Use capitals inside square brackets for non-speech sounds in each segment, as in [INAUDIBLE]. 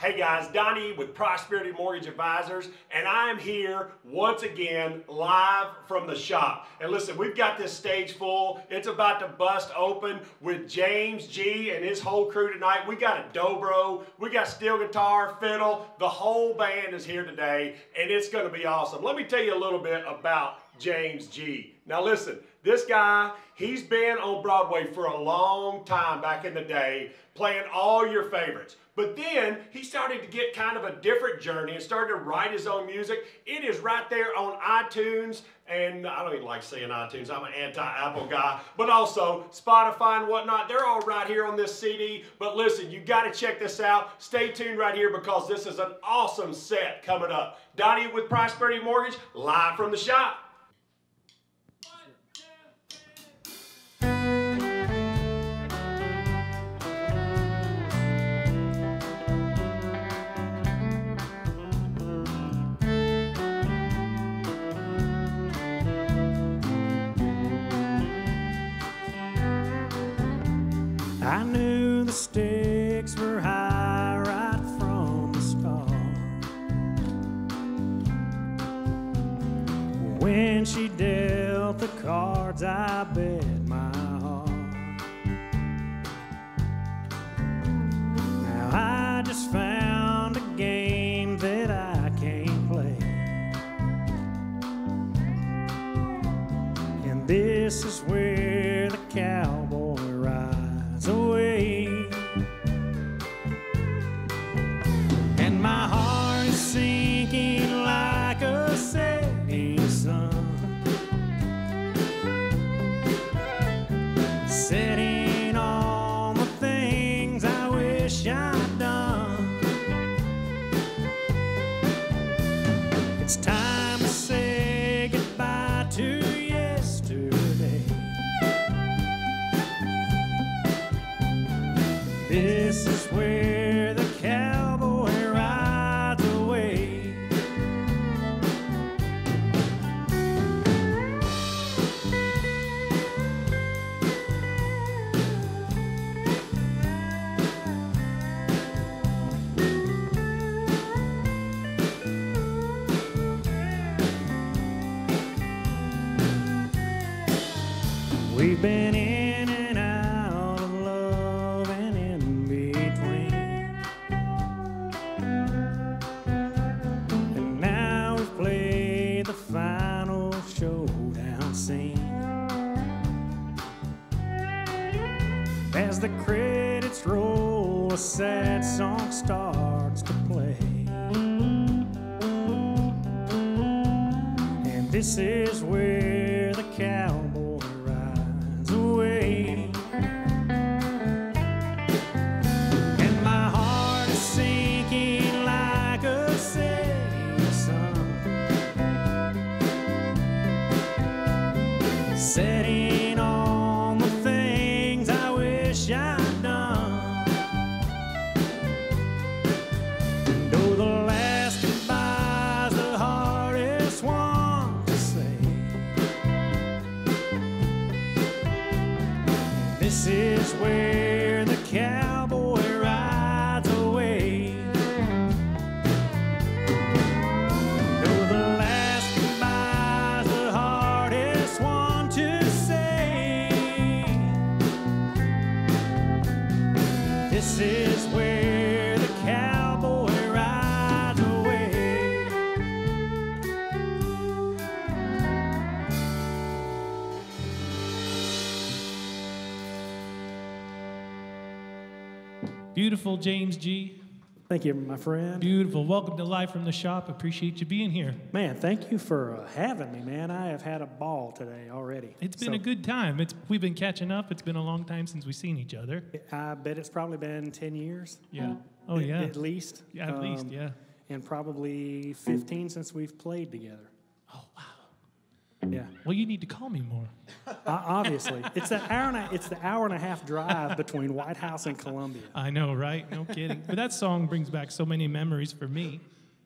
Hey guys, Donnie with Prosperity Mortgage Advisors, and I'm here once again live from the shop. And listen, we've got this stage full. It's about to bust open with James Gee and his whole crew tonight. We got a dobro, we got steel guitar, fiddle. The whole band is here today, and it's going to be awesome. Let me tell you a little bit about James Gee. Now listen, this guy, he's been on Broadway for a long time back in the day, playing all your favorites. But then he started to get kind of a different journey and started to write his own music. It is right there on iTunes, and I don't even like saying iTunes, I'm an anti Apple guy, but also Spotify and whatnot. They're all right here on this CD. But listen, you got to check this out. Stay tuned right here because this is an awesome set coming up. Donnie with Prosperity Mortgage, live from the shop. I bet Beautiful, James Gee. Thank you, my friend. Beautiful. Welcome to Live from the Shop. Appreciate you being here. Man, thank you for uh, having me, man. I have had a ball today already. It's been So, a good time. It's we've been catching up. It's been a long time since we've seen each other. I bet it's probably been 10 years. Yeah. Oh at- yeah. At least. Yeah, at least, Um, yeah. And probably 15 since we've played together. Yeah. Well, you need to call me more. O- obviously, it's that hour and a, it's the hour and a half drive between White House and Columbia. I know, right? No kidding. But that song brings back so many memories for me.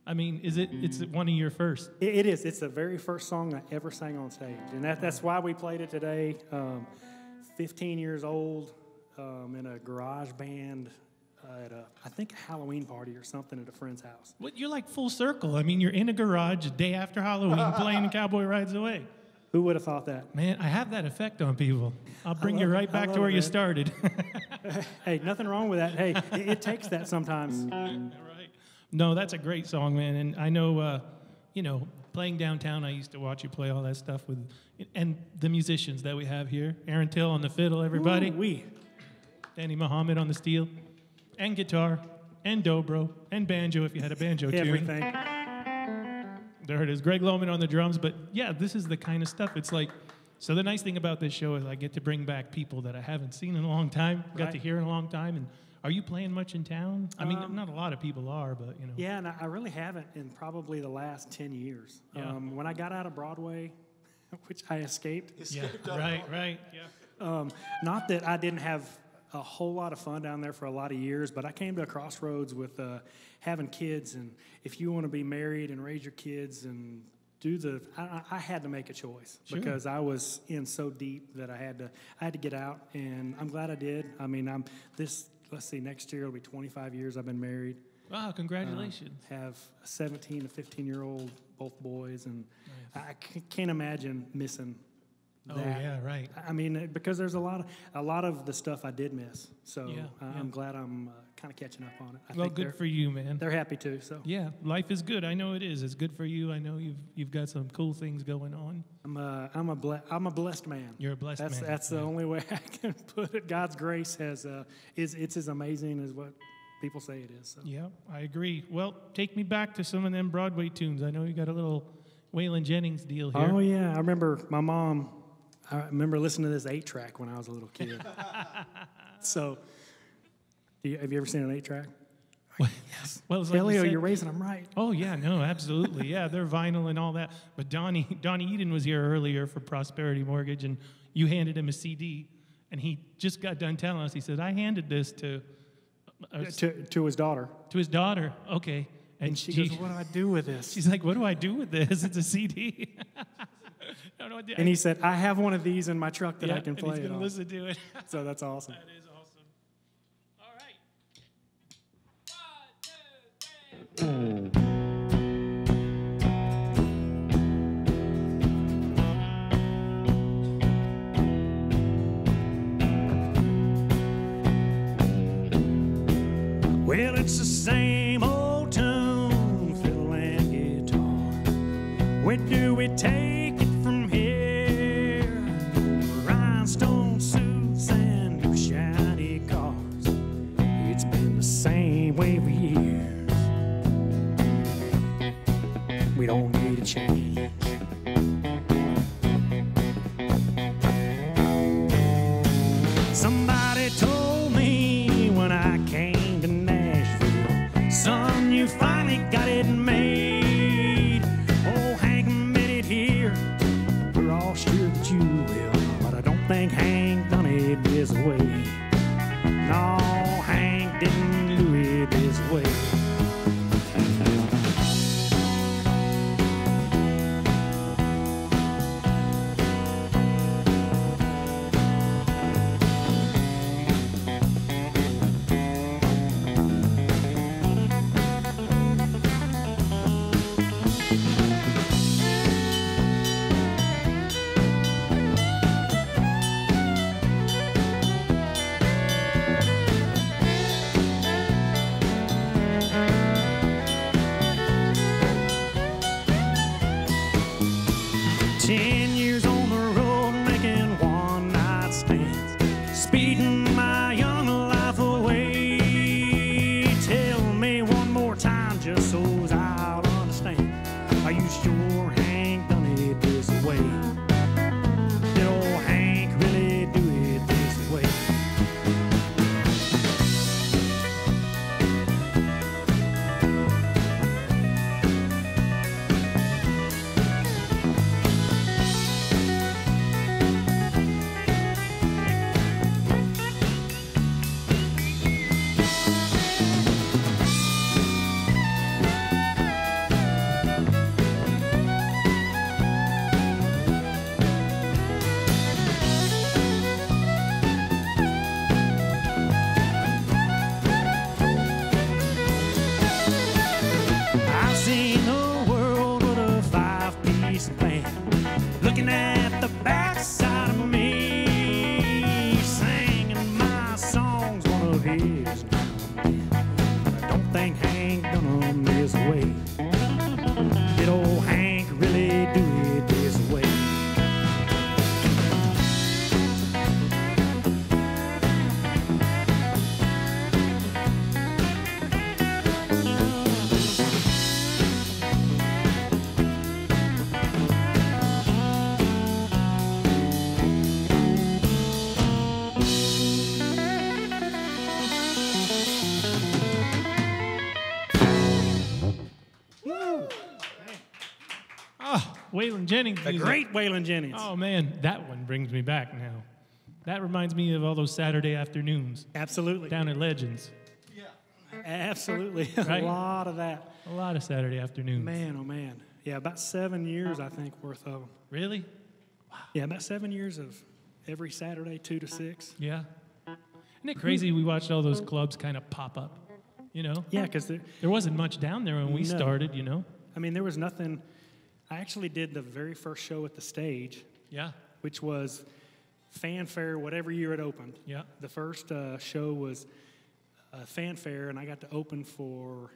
I mean, is it? It's one of your first. It, it is. It's the very first song I ever sang on stage, and that, that's why we played it today. Um, 15 years old, um, in a garage band at a, I think a Halloween party or something at a friend's house. What, you're like full circle. I mean, you're in a garage a day after Halloween [LAUGHS] playing Cowboy Rides Away. Who would have thought that? Man, I have that effect on people. I'll bring you love it. right back to where it, you started. [LAUGHS] Hey, nothing wrong with that. Hey, it, it takes that sometimes. [LAUGHS] right. No, that's a great song, man. And I know, uh, you know, playing downtown, I used to watch you play all that stuff with, and the musicians that we have here. Aaron Till on the fiddle, everybody. We. Danny Muhammad on the steel, and guitar, and dobro, and banjo if you had a banjo tune. Everything. There it is. Greg Loman on the drums. But yeah, this is the kind of stuff. It's like, so the nice thing about this show is I get to bring back people that I haven't seen in a long time, got to hear in a long time. And are you playing much in town? I mean, not a lot of people are, but you know. Yeah, and I really haven't in probably the last 10 years. Yeah. Um, when I got out of Broadway, [LAUGHS] which I escaped, Yeah, right, right. Yeah. um, not that I didn't have a whole lot of fun down there for a lot of years, but I came to a crossroads with uh, having kids. And if you want to be married and raise your kids and do the, I, I had to make a choice Sure. because I was in so deep that I had to, I had to get out. And I'm glad I did. I mean, I'm this, let's see, next year it'll be 25 years I've been married. Wow, congratulations. have a 17 to 15 year old, both boys, and I I c- can't imagine missing oh, that. yeah, right. I mean, uh, because there's a lot of a lot of the stuff I did miss, so Yeah, I- yeah. I'm glad I'm uh, kind of catching up on it. I well, think good for you, man. they're happy too. So Yeah, life is good. I know it is. It's good for you. I know you've you've got some cool things going on. I'm a I'm a ble- I'm a blessed man. You're a blessed that's man. that's the only way [LAUGHS] I can put it. God's grace has uh, is it's as amazing as what people say it is. So. Yeah, I agree. Well, take me back to some of them Broadway tunes. I know you got a little Waylon Jennings deal here. Oh yeah, I remember my mom. I remember listening to this eight track when I was a little kid. [LAUGHS] so, do you, have you ever seen an eight track? [LAUGHS] Yes. Well, it's like you Elio, said- you're raising them right. Oh yeah, no, absolutely, yeah, they're vinyl and all that. But Donnie Donnie Eden was here earlier for Prosperity Mortgage, and you handed him a CD, and he just got done telling us. He said, "I handed this to uh, To, to his daughter, to his daughter." Okay, and, and she she- goes, "What do I do with this?" she's like, "What do I do with this? It's a CD." [LAUGHS] I don't know what to- And he said, "I have one of these in my truck that yeah, I can play. and play he's it gonna on." listen to it. [LAUGHS] So that's awesome. that is awesome. All right. One, two, three. Well, it's the same old tune, fiddle and guitar. Where do we take Waylon Jennings. The music. great Waylon Jennings. Oh man, that one brings me back now. That reminds me of all those Saturday afternoons Absolutely. down at Legends. Yeah. Absolutely. [LAUGHS] Right. A lot of that. A lot of Saturday afternoons. Man, oh man. Yeah, about seven years, I think, worth of them. Really? Yeah, about seven years of every Saturday, two to six. Yeah. Isn't it crazy? We watched all those clubs kind of pop up. You know, Yeah, because there wasn't much down there when we No. started. You know. I mean, there was nothing. I actually did the very first show at the stage, Yeah. which was fanfare, whatever year it opened. Yeah. The first uh, show was uh, fanfare, and I got to open for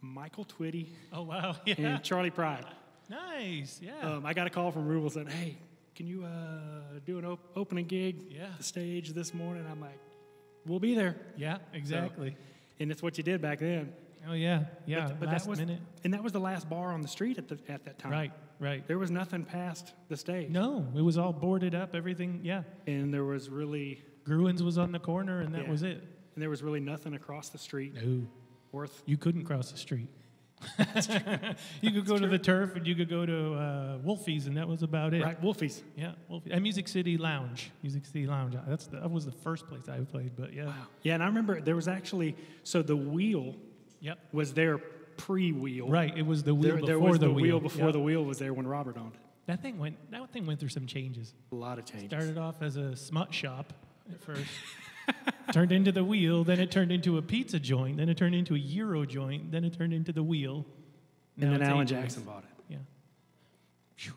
Michael Twitty Oh wow. [LAUGHS] Yeah. and Charley Pride. Nice. Yeah. Um, I got a call from Rubel saying, "Hey, can you uh, do an op- opening gig Yeah. at the stage this morning?" I'm like, "We'll be there," yeah. Exactly. and it's what you did back then. Oh yeah. Yeah. but, but Last that was, minute. and that was the last bar on the street at the at that time. Right. Right. There was nothing past the stage. No, it was all boarded up. Everything. Yeah. And there was really Gruhn's was on the corner, and that Yeah. was it. and there was really nothing across the street No. worth. You couldn't cross the street. That's true. [LAUGHS] you could go to the turf and you could go to uh, Wolfie's, and that was about it. Right, Wolfies. Yeah, Wolfie. And Music City Lounge. Music City Lounge. That's the, that was the first place I played, but yeah. Yeah, and I remember there was actually so the wheel Yep. was there pre-wheel. Right. It was the wheel There, before there was the, the wheel before Yep. the wheel was there when Robert owned it. That thing went. That thing went through some changes. A lot of changes. Started off as a smut shop at first. [LAUGHS] turned into the wheel. Then it turned into a pizza joint. Then it turned into a Euro joint. Then it turned into the wheel. and then Alan Jackson bought it. Yeah. Phew.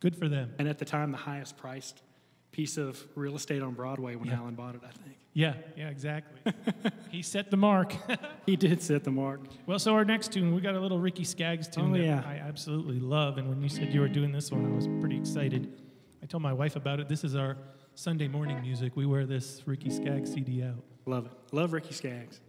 Good for them. And at the time, the highest priced piece of real estate on Broadway when Yeah. Alan bought it, I think. Yeah, yeah, exactly. [LAUGHS] he set the mark. [LAUGHS] He did set the mark. well, so our next tune, we got a little Ricky Skaggs tune Oh, that yeah. I absolutely love. And when you said you were doing this one, I was pretty excited. I told my wife about it. This is our Sunday morning music. We wear this Ricky Skaggs CD out. Love it. Love Ricky Skaggs.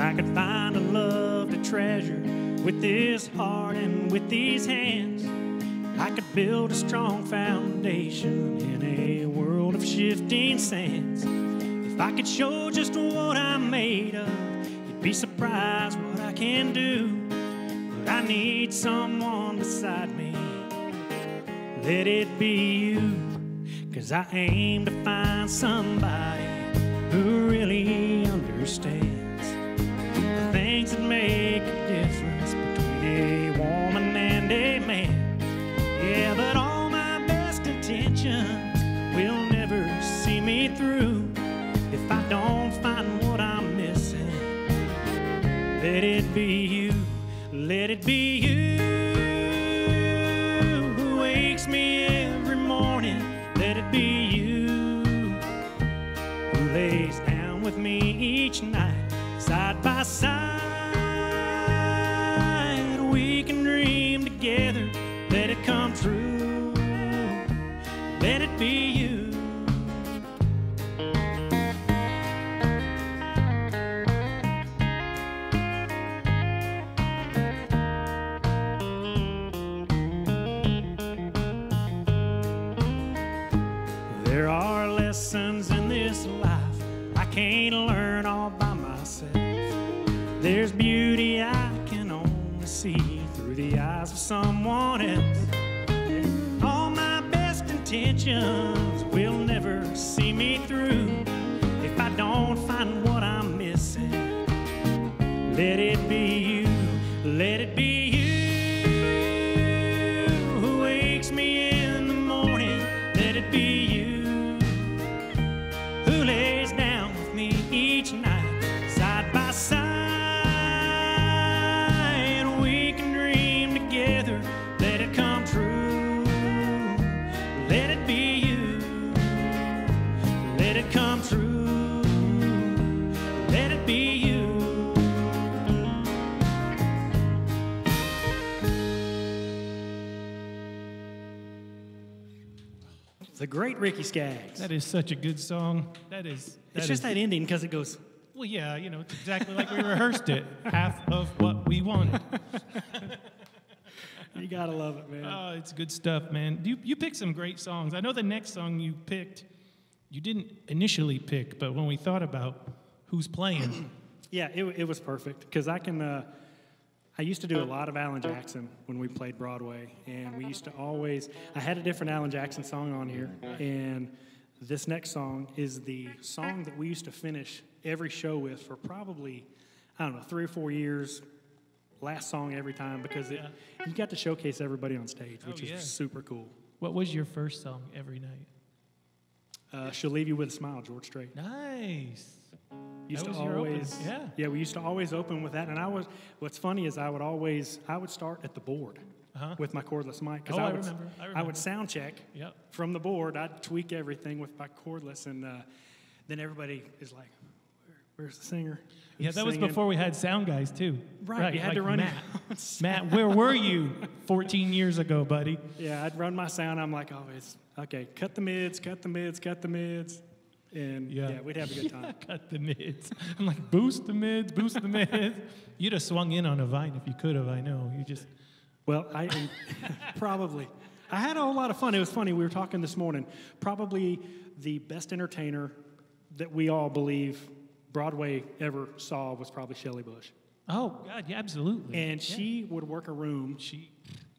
I could find a love to treasure with this heart and with these hands, I could build a strong foundation in a world of shifting sands. If I could show just what I'm made of, you'd be surprised what I can do. But I need someone beside me. Let it be you, cause I aim to find somebody who really understands that make a difference between a woman and a man. Yeah, but all my best intentions will never see me through if I don't find what I'm missing. Let it be you, let it be you That is such a good song. That is. it's just is- that ending because it goes, Well, yeah, you know, it's exactly like we rehearsed it. Half of what we wanted. [LAUGHS] you gotta love it, man. Oh, it's good stuff, man. You you picked some great songs. I know the next song you picked, you didn't initially pick, but when we thought about who's playing, [CLEARS THROAT] Yeah, it, it was perfect because I can. Uh, I used to do a lot of Alan Jackson when we played Broadway, and we used to always. I had a different Alan Jackson song on here, and this next song is the song that we used to finish every show with for probably, I don't know, three or four years. Last song every time because it, you got to showcase everybody on stage, which Oh, yeah. is super cool. what was your first song every night? Uh, She'll leave you with a smile, George Strait. Nice. used That to always yeah. yeah we used to always open with that and i was what's funny is i would always i would start at the board with my cordless mic Oh, I would, remember, I I remember. would sound check Yep. from the board i'd tweak everything with my cordless and uh, then everybody is like Where, where's the singer Yeah, Who's that was singing?" before we had sound guys too. Right, you had to run Matt. Matt, where were you 14 years ago, buddy? yeah i'd run my sound i'm like always okay cut the mids cut the mids cut the mids and yeah, we'd have a good time [LAUGHS] Cut the mids. I'm like, boost the mids, boost the mids. [LAUGHS] You'd have swung in on a vine if you could have. I know. You just Well, I [LAUGHS] probably. I had a whole lot of fun. It was funny. We were talking this morning. Probably the best entertainer that we all believe Broadway ever saw was probably Shelley Bush, Oh God, yeah, absolutely. and she would work a room she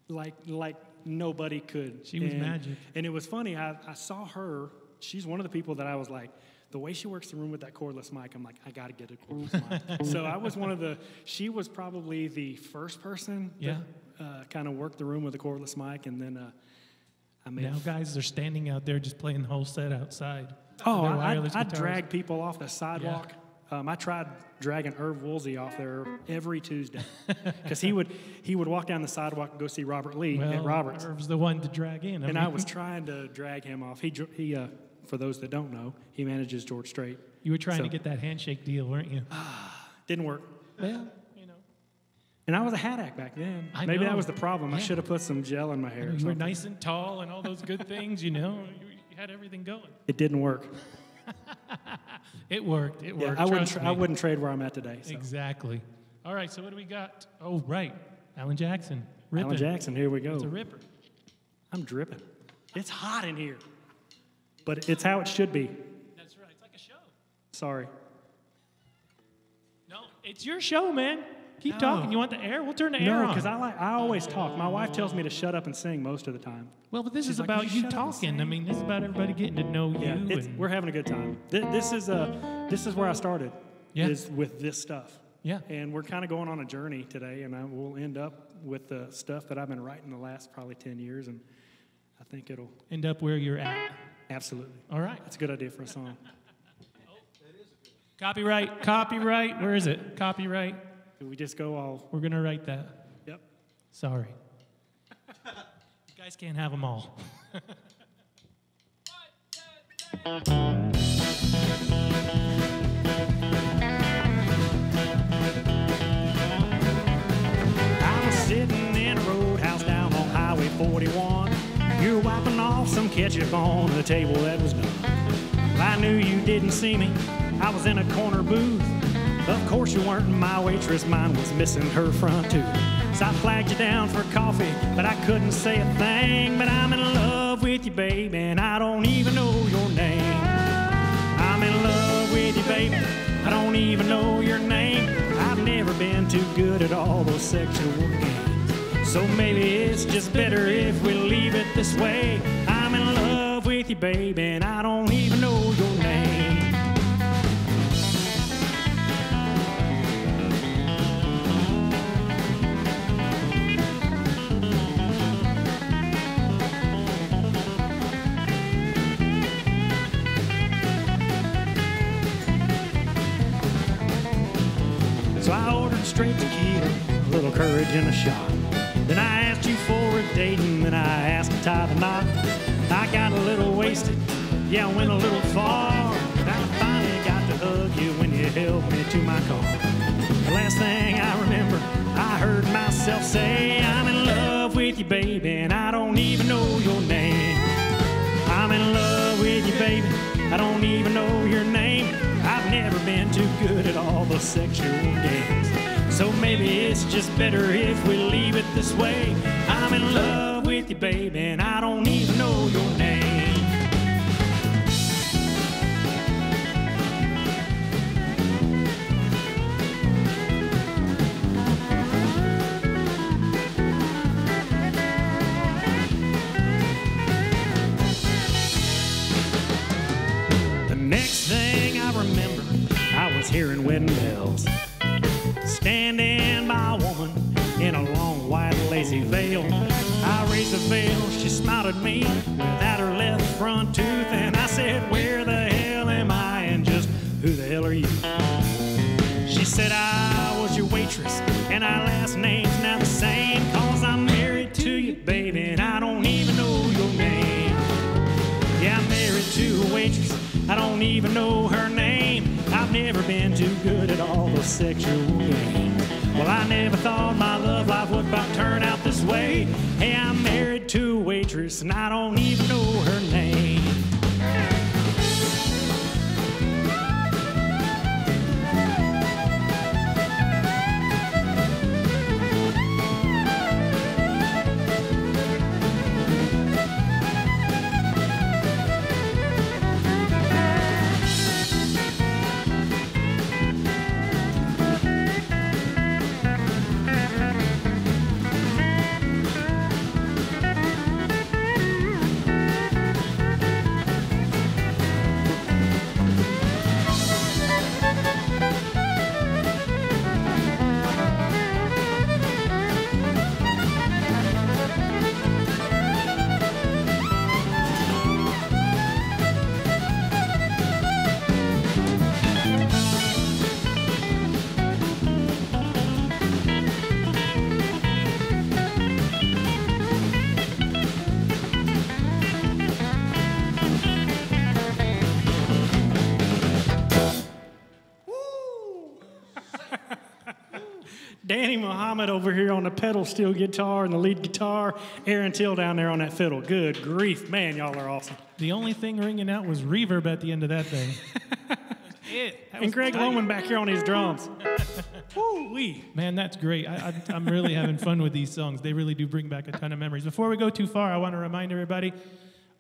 like like nobody could. She was And- magic. And it was funny. I, I saw her. She's one of the people that I was like. The way she works the room with that cordless mic, I'm like, I gotta get a cordless mic. [LAUGHS] so I was one of the. She was probably the first person Yeah. that uh, kind of worked the room with a cordless mic, and then uh, I may now guys are standing out there just playing the whole set outside. Oh, I, I, I drag people off the sidewalk. Um, I tried dragging Erv Woolsey off there every Tuesday [LAUGHS] because he would he would walk down the sidewalk and go see Robert Lee Well, at Roberts, Erv's the one to drag in. and mean, I was [LAUGHS] trying to drag him off. He he uh, for those that don't know, he manages George Strait. You were trying so- to get that handshake deal, weren't you? [SIGHS] Didn't work. well, And I was a hat act back then. I Maybe that was the problem. I should have put some gel in my hair. or you were nice and tall and all those good things. You know, you, you had everything going. It didn't work. [LAUGHS] It worked. It worked. Yeah. I wouldn't. Tra- I wouldn't trade where I'm at today. So. Exactly. All right. So what do we got? Oh, right. Alan Jackson. Ripping. Alan Jackson, here we go. It's a ripper. I'm dripping. It's hot in here, but it's how it should be. That's right. It's like a show. Sorry. No, it's your show, man. Keep No. talking. You want the air? We'll turn the air No, on. because I like I always talk. My wife tells me to shut up and sing most of the time. well, but this She's is like, about you you shut up and talking. I mean, this is about everybody getting to know Yeah, you. and- we're having a good time. Th- This is uh, this is where I started. Yeah. Is with this stuff. Yeah. And we're kind of going on a journey today, and I will end up with the stuff that I've been writing the last probably ten years, and I think it'll end up where you're at. absolutely. All right. That's a good idea for a song. [LAUGHS] Copyright. Copyright. Where is it? Copyright. Do we just go all? We're gonna write that. Yep. Sorry. you guys can't have them all. I was sitting in a roadhouse down on Highway 41. You're wiping off some ketchup on the table that was done. I knew you didn't see me. I was in a corner booth. Of course you weren't my waitress. Mine was missing her front tooth. So I flagged you down for coffee, but I couldn't say a thing. But I'm in love with you, baby, and I don't even know your name. I'm in love with you, baby. I don't even know your name. I've never been too good at all those sexual games. So maybe it's just better if we leave it this way. I'm in love with you, baby, and I don't even know your name. So I ordered straight tequila, a little courage and a shot. Then I asked you for a date, and then I asked to tie the knot. I got a little wasted, yeah, I went a little far. But I finally got to hug you when you held me to my car. The last thing I remember, I heard myself say, I'm in love with you, baby, and I don't even know your name. I'm in love with you, baby. I don't even know your name. Never been too good at all those sexual games. So maybe it's just better if we leave it this way. I'm in love with you, baby, and I don't even know your name. At me without her left front tooth, and I said, Where the hell am I? And just who the hell are you? She said I was your waitress, and our last name's now the same. Cause I'm married to you, baby, and I don't even know your name. Yeah, I'm married to a waitress. I don't even know her name. I've never been too good at all those sexual games. Well, I never thought my love life would about turn out this way. Hey, I'm waitress, and I don't even know her name. Danny Muhammad over here on the pedal steel guitar and the lead guitar. Aaron Till down there on that fiddle. Good grief, man, y'all are awesome. The only thing ringing out was reverb at the end of that thing. [LAUGHS] it. That And Greg tight. Loman back here on his drums. [LAUGHS] Woo wee. Man, that's great. I, I, I'm really having fun with these songs. They really do bring back a ton of memories. Before we go too far, I want to remind everybody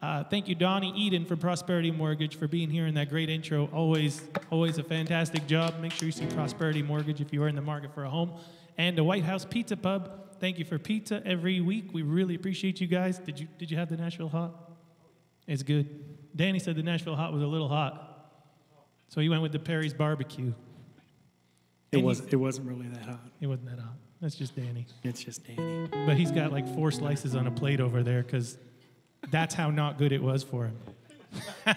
uh, thank you, Donnie Eden, from Prosperity Mortgage, for being here in that great intro. Always, always a fantastic job. Make sure you see Prosperity Mortgage if you are in the market for a home. And the White House Pizza Pub. Thank you for pizza every week. We really appreciate you guys. Did you did you have the Nashville Hot? It's good. Danny said the Nashville Hot was a little hot, so he went with the Perry's Barbecue. It And was it wasn't really that hot. It wasn't that hot. That's just Danny. It's just Danny. But he's got like four slices on a plate over there because that's how not good it was for him. [LAUGHS]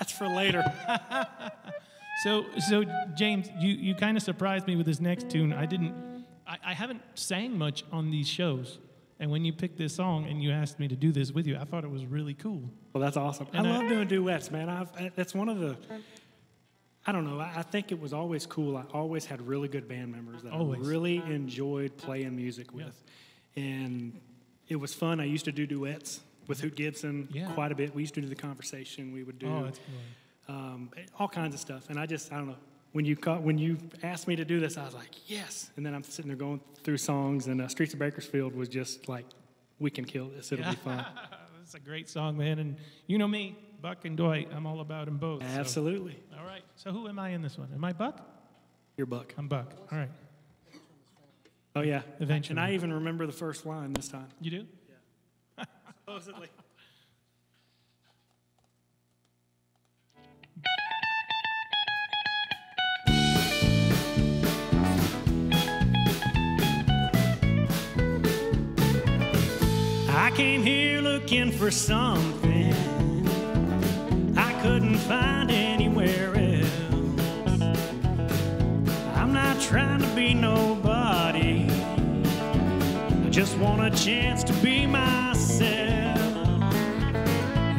That's for later. [LAUGHS] So, so James, you, you kind of surprised me with this next tune. I didn't, I, I haven't sang much on these shows. And when you picked this song and you asked me to do this with you, I thought it was really cool. Well, that's awesome. And I I- love doing duets, man. I've, I, that's one of the. I don't know. I, think it was always cool. I always had really good band members that Always. I really enjoyed playing music with, and it was fun. I used to do duets with Hoot Gibson Yeah. quite a bit. We used to do the conversation. We would do Oh, that's cool. Um, all kinds of stuff. And I just, I don't know. When you caught, when you asked me to do this, I was like, yes. And then I'm sitting there going through songs, and uh, Streets of Bakersfield was just like, we can kill this. It'll be fun. [LAUGHS] That's a great song, man. And you know me, Buck and Dwight. I'm all about them both. so- Absolutely. All right. So who am I in this one? Am I Buck? You're buck. I'm Buck. All right. Oh yeah. Eventually. And I even remember the first line this time. You do? Yeah. [LAUGHS] Supposedly. I came here looking for something I couldn't find anywhere else. I'm not trying to be nobody. I just want a chance to be myself.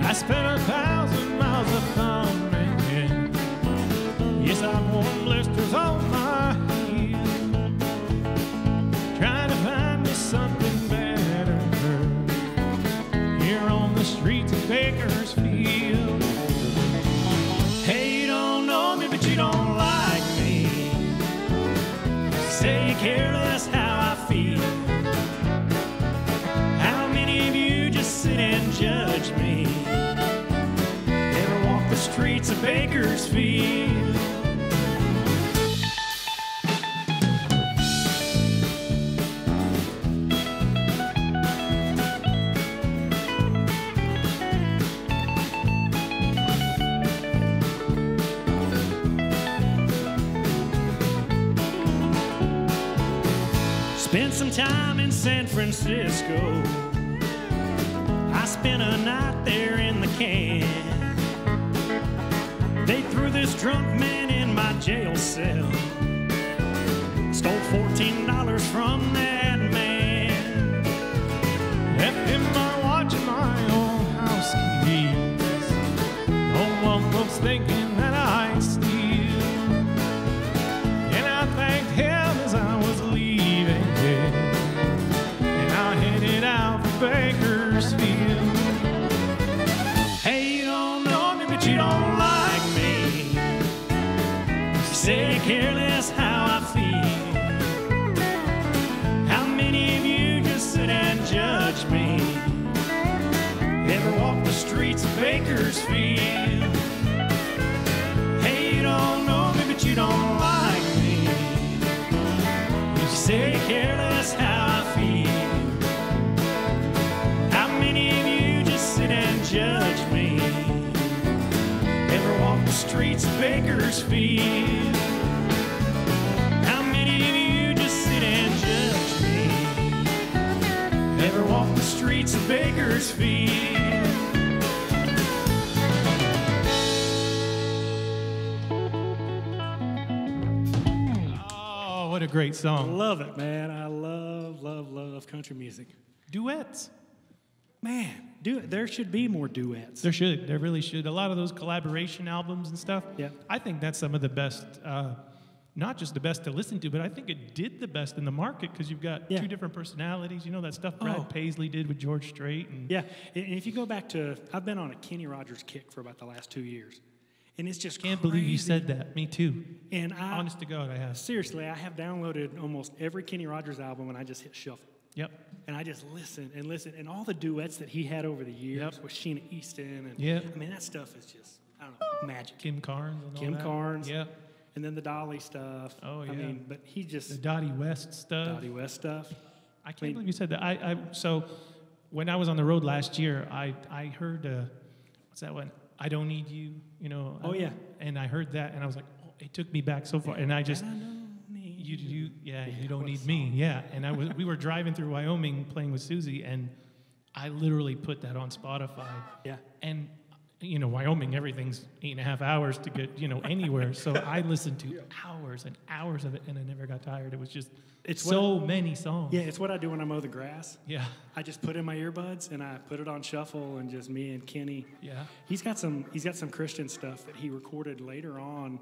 I spent a Careless how I feel. How many of you just sit and judge me? Ever walk the streets of Bakersfield? Time in San Francisco. I spent a night there in the can. They threw this drunk man in my jail cell. Stole $14 from that man. Left him my watch watching my old house keys. No one was thinking Bakersfield? Hey, you don't know me, but you don't like me. You say careless how I feel. How many of you just sit and judge me? Ever walk the streets of Bakersfield? How many of you just sit and judge me? Ever walk the streets of Bakersfield? Great song. Love it, man. I love, love, love country music. Duets. Man, do it. there should be more duets. There should. There really should. A lot of those collaboration albums and stuff. Yeah. I think that's some of the best, uh, not just the best to listen to, but I think it did the best in the market because you've got Yeah. two different personalities. You know, that stuff Brad Oh. Paisley did with George Strait. And Yeah, and if you go back to, I've been on a Kenny Rogers kick for about the last two years, and it's just can't believe you said that. Me too. And I, Honest to God, I have. seriously, I have downloaded almost every Kenny Rogers album, and I just hit shuffle, Yep. and I just listen and listen, and all the duets that he had over the years Yep. with Sheena Easton, and Yep. I mean that stuff is just, I don't know, magic. Kim Carnes Kim. Carnes. Yeah. And then the Dolly stuff. Oh, yeah. I mean, but he The just Dottie West stuff. Dottie West stuff. I can't mean- believe you said that. I, I so when I was on the road last year, I I heard uh, what's that one? I don't need you. You know. Oh, I- yeah. And I heard that, and I was like, oh, it took me back so far, and I just. I don't need You, you, yeah, you don't need me. Yeah, and I was, we were driving through Wyoming playing with Susie, and I literally put that on Spotify. Yeah. And you know, Wyoming, everything's eight and a half hours to get you know anywhere. so [LAUGHS] I listened to hours and hours of it, and I never got tired. It was just It's so many songs. Yeah, it's what I do when I mow the grass. yeah, I just put in my earbuds and I put it on shuffle and just me and Kenny. yeah. He's got some he's got some Christian stuff that he recorded later on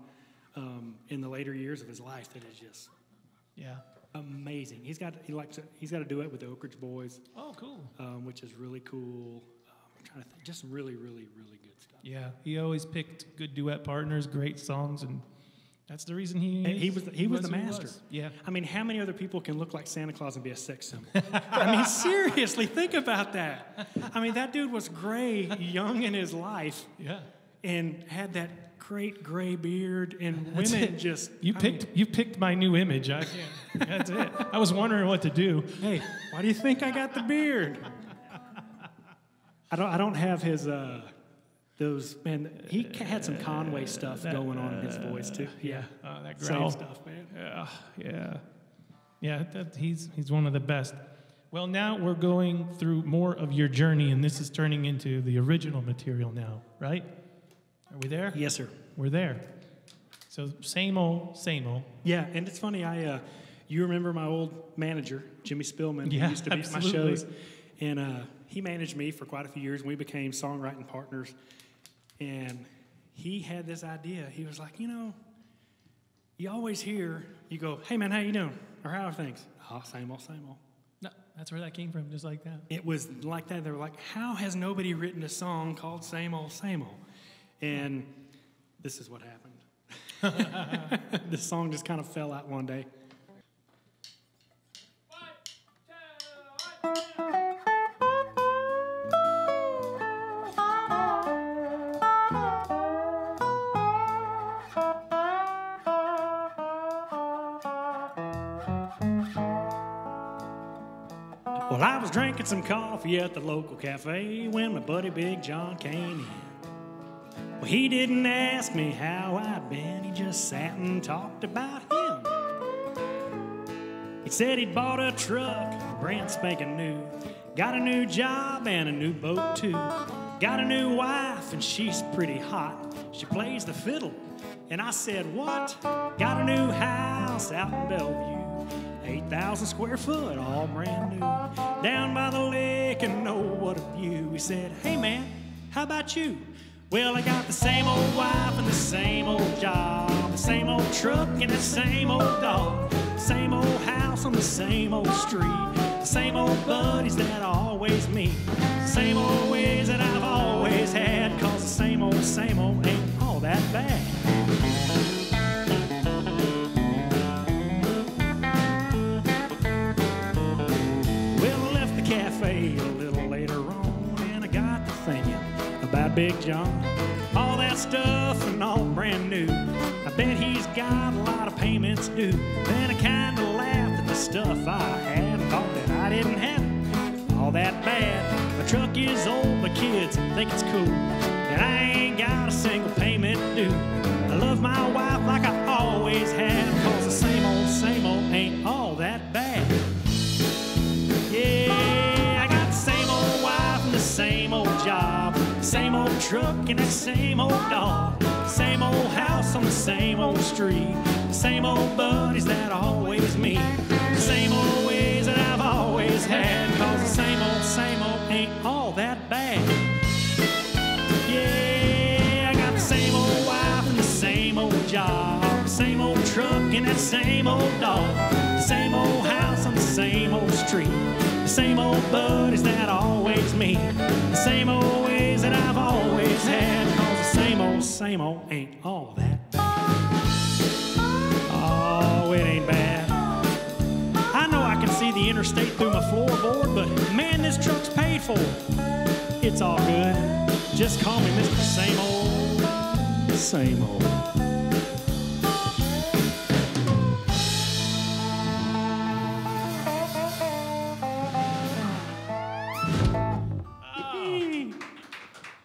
um, in the later years of his life that is just Yeah. amazing. He's got he likes to, he's got a duet with the Oak Ridge Boys, Oh, cool. um, which is really cool. I'm trying to think, just really, really, really good stuff. Yeah, he always picked good duet partners, great songs, and that's the reason he. And he was the, he was the who he master. Yeah. I mean, how many other people can look like Santa Claus and be a sex symbol? I mean, [LAUGHS] seriously, think about that. I mean, that dude was gray, young in his life, Yeah. and had that great gray beard, and That's women it. just You I picked mean, you picked my new image. I can't. That's it. I was wondering what to do. hey, why do you think I got the beard? I don't. I don't have his. Uh, those man. He had some Conway stuff going on in his voice too. Yeah, Uh, that same stuff, man. Yeah, yeah, yeah. That, he's he's one of the best. Well, now we're going through more of your journey, and this is turning into the original material now, right? Are we there? Yes, sir. We're there. So same old, same old. Yeah, and it's funny. I, uh, you remember my old manager, Jimmy Spillman, Yeah, who used to be at my shows, and uh, he managed me for quite a few years. and We became songwriting partners, and he had this idea. He was like, you know, you always hear you go, "Hey man, how you doing?" or "How are things?" Oh, same old, same old. No, that's where that came from, just like that. It was like that. They were like, "How has nobody written a song called Same Old, Same Old?" And this is what happened. [LAUGHS] this song just kind of fell out one day. Well, Some coffee at the local cafe when my buddy Big John came in. Well, he didn't ask me how I'd been, he just sat and talked about him. He said he'd bought a truck, brand spanking new. Got a new job and a new boat too. Got a new wife and she's pretty hot. She plays the fiddle. And I said, What? Got a new house out in Bellevue. 8,000 square foot, all brand new. Down by the lake and oh, what a view. He said, Hey man, how about you? Well, I got the same old wife and the same old job, the same old truck and the same old dog, same old house on the same old street, the same old buddies that I always meet, same old ways that I've always had, cause the same old, same old ain't all that bad. Big John. All that stuff and all brand new. I bet he's got a lot of payments due. Then I kinda laughed at the stuff I had thought that I didn't have it all that bad. My truck is old, my kids think it's cool, and I ain't got a single payment due. I love my same old truck and that same old dog, same old house on the same old street, same old buddies that always meet, same old ways that I've always had, cause the same old, same old ain't all that bad. Yeah, I got the same old wife and the same old job, same old truck and that same old dog, same old house on the same old street, the same old buddies that always meet, the same old ways that I've always had, cause the same old, same old ain't all that. Oh, it ain't bad. I know I can see the interstate through my floorboard, but man, this truck's paid for. It's all good. Just call me Mr. Same Old, Same Old.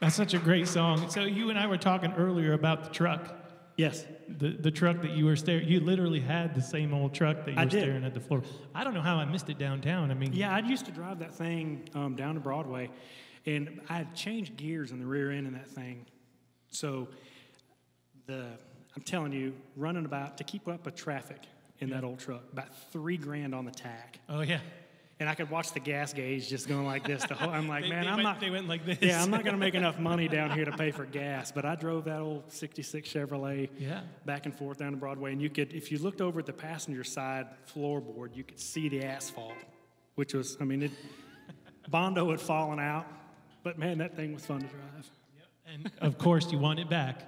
That's such a great song. So you and I were talking earlier about the truck. Yes. The, the truck that you were staring, you literally had the same old truck that you I were did. staring at the floor. I don't know how I missed it downtown. I mean, Yeah, I used to drive that thing um, down to Broadway, and I had changed gears in the rear end of that thing. So the I'm telling you, running about to keep up with traffic in that old truck, about three grand on the tach. oh yeah. And I could watch the gas gauge just going like this. The whole, I'm like, [LAUGHS] They- man, they I'm went- not. they went like this. Yeah, I'm not going to make enough money [LAUGHS] down here to pay for gas. But I drove that old '66 Chevrolet Yeah. back and forth down to Broadway, and you could, if you looked over at the passenger side floorboard, you could see the asphalt, which was, I mean, it, Bondo had fallen out, but man, that thing was fun to drive. And of course, you want it back,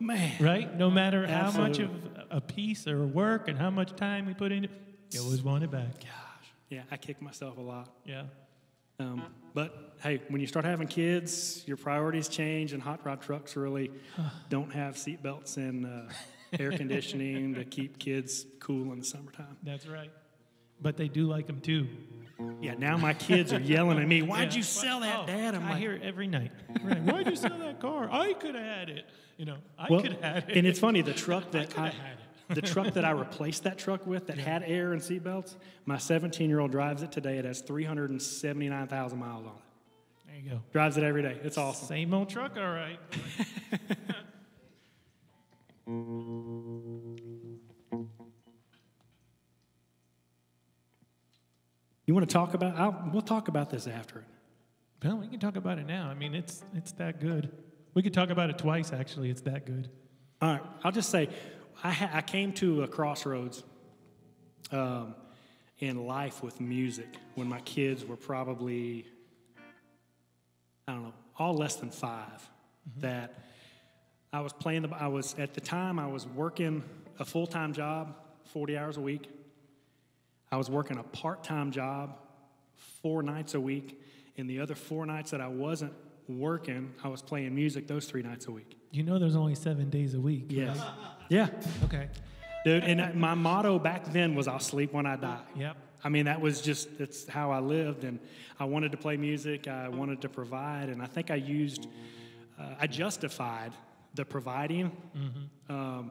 Man, right? No matter how much of a piece or work and how much time we put into it, you always want it back. Yeah, I kick myself a lot. Yeah. Um, but hey, when you start having kids, your priorities change, and hot rod trucks really [SIGHS] don't have seatbelts and uh, air conditioning to keep kids cool in the summertime. That's right. But they do like them too. Yeah, now my kids are yelling at me, [LAUGHS] "Why'd Yeah. you sell that, Oh, Dad?" I'm I like, hear it every night. Right. Why'd you sell that car? I could have had it. You know, I well, could have had it. and it's funny the truck [LAUGHS] that I, had the truck that I replaced that truck with that had air and seatbelts. My 17 year old drives it today. It has 379,000 miles on it. there you go. Drives it every day. It's awesome. Same old truck, all right. [LAUGHS] You want to talk about? I'll, we'll talk about this after. it. Well, we can talk about it now. I mean, it's it's that good. We could talk about it twice. Actually, it's that good. All right, I'll just say, I, ha- I came to a crossroads um, in life with music when my kids were probably, I don't know, all less than 5 That I was playing the, I was, at the time, I was working a full time job, 40 hours a week. I was working a part time job four nights a week. And the other four nights that I wasn't working, I was playing music those three nights a week. You know, there's only seven days a week. Yes. [LAUGHS] Yeah. Okay. dude. And my motto back then was, "I'll sleep when I die." Yep. I mean, that was just that's how I lived, and I wanted to play music. I wanted to provide, and I think I used, uh, I justified the providing um,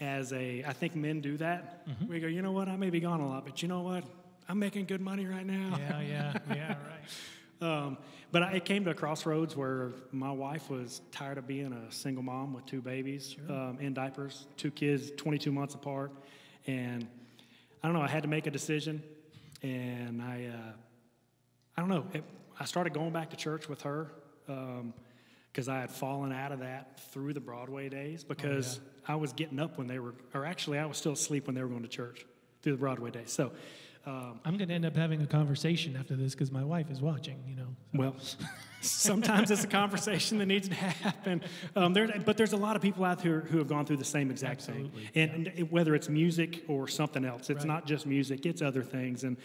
as a. I think men do that. We go, you know what? I may be gone a lot, but you know what? I'm making good money right now. Yeah, yeah, yeah, [LAUGHS] right. Um, but I, it came to a crossroads where my wife was tired of being a single mom with two babies um, in diapers, two kids, 22 months apart, and I don't know. I had to make a decision, and I, uh, I don't know. It, I started going back to church with her because I had fallen out of that through the Broadway days because I was getting up when they were, or actually I was still asleep when they were going to church through the Broadway days. So. Um, I'm going to end up having a conversation after this because my wife is watching, you know. Well, [LAUGHS] sometimes it's a conversation that needs to happen. Um, there, but there's a lot of people out there who have gone through the same exact Absolutely, thing. And, and whether it's music or something else, it's Right. not just music, it's other things. And